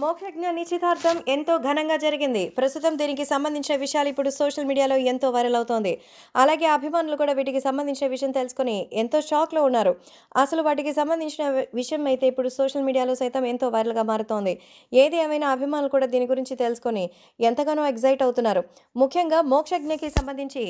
మోక్షజ్ఞ నిశ్చితార్థం ఎంతో ఘనంగా జరిగింది. ప్రస్తుతం దీనికి సంబంధించిన విషయాలు ఇప్పుడు సోషల్ మీడియాలో ఎంతో వైరల్ అవుతోంది. అలాగే అభిమానులు కూడా వీటికి సంబంధించిన విషయం తెలుసుకొని ఎంతో షాక్లో ఉన్నారు. అసలు వాటికి సంబంధించిన విషయం అయితే ఇప్పుడు సోషల్ మీడియాలో సైతం ఎంతో వైరల్గా మారుతోంది. ఏది ఏమైనా అభిమానులు కూడా దీని గురించి తెలుసుకొని ఎంతగానో ఎగ్జైట్ అవుతున్నారు. ముఖ్యంగా మోక్షజ్ఞకి సంబంధించి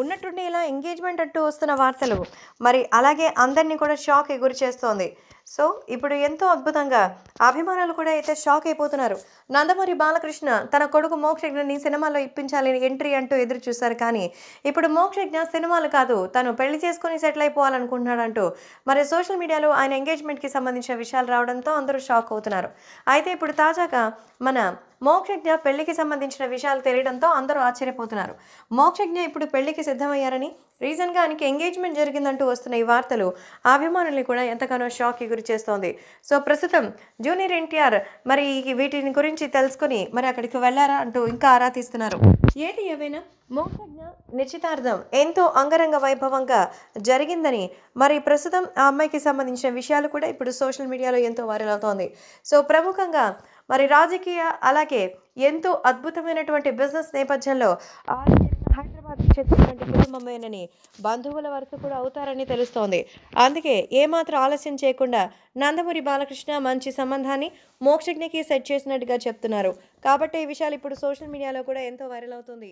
ఉన్నట్టుండి ఇలా ఎంగేజ్మెంట్ అంటూ వస్తున్న వార్తలు. మరి అలాగే అందరినీ కూడా షాక్ గురి చేస్తోంది. సో ఇప్పుడు ఎంతో అద్భుతంగా అభిమానులు కూడా అయితే షాక్ అయిపోతున్నారు. నందమూరి బాలకృష్ణ తన కొడుకు మోక్షజ్ఞని సినిమాలో ఇప్పించాలని ఎంట్రీ అంటూ ఎదురు చూశారు కానీ ఇప్పుడు మోక్షజ్ఞ సినిమాలు కాదు తను పెళ్ళి చేసుకుని సెటిల్ అయిపోవాలనుకుంటున్నాడంటూ మరి సోషల్ మీడియాలో ఆయన ఎంగేజ్మెంట్కి సంబంధించిన విషయాలు రావడంతో అందరూ షాక్ అవుతున్నారు. అయితే ఇప్పుడు తాజాగా మన మోక్షజ్ఞ పెళ్ళికి సంబంధించిన విషయాలు తెలియడంతో అందరూ ఆశ్చర్యపోతున్నారు. మోక్షజ్ఞ ఇప్పుడు పెళ్ళికి సిద్ధమయ్యారని రీసెంట్గా ఆయనకి ఎంగేజ్మెంట్ జరిగిందంటూ వస్తున్న ఈ వార్తలు అభిమానుల్ని కూడా ఎంతగానో షాక్కి గురి చేస్తోంది. సో ప్రస్తుతం జూనియర్ ఎన్టీఆర్ మరి వీటిని గురించి తెలుసుకుని మరి అక్కడికి వెళ్ళారా అంటూ ఇంకా ఆరా తీస్తున్నారు. ఏది ఏవైనా మోక్షజ్ఞ నిశ్చితార్థం ఎంతో అంగరంగ వైభవంగా జరిగిందని మరి ప్రస్తుతం ఆ అమ్మాయికి సంబంధించిన విషయాలు కూడా ఇప్పుడు సోషల్ మీడియాలో ఎంతో వైరల్ అవుతోంది. సో ప్రముఖంగా మరి రాజకీయ అలాగే ఎంతో అద్భుతమైనటువంటి బిజినెస్ నేపథ్యంలో హైదరాబాద్ చెందినటువంటి కుటుంబమేనని బంధువుల వరుస కూడా అవుతారని తెలుస్తోంది. అందుకే ఏమాత్రం ఆలస్యం చేయకుండా నందమూరి బాలకృష్ణ మంచి సంబంధాన్ని మోక్షజ్ఞకి సెట్ చేసినట్టుగా చెప్తున్నారు. కాబట్టి ఈ విషయాలు ఇప్పుడు సోషల్ మీడియాలో కూడా ఎంతో వైరల్ అవుతుంది.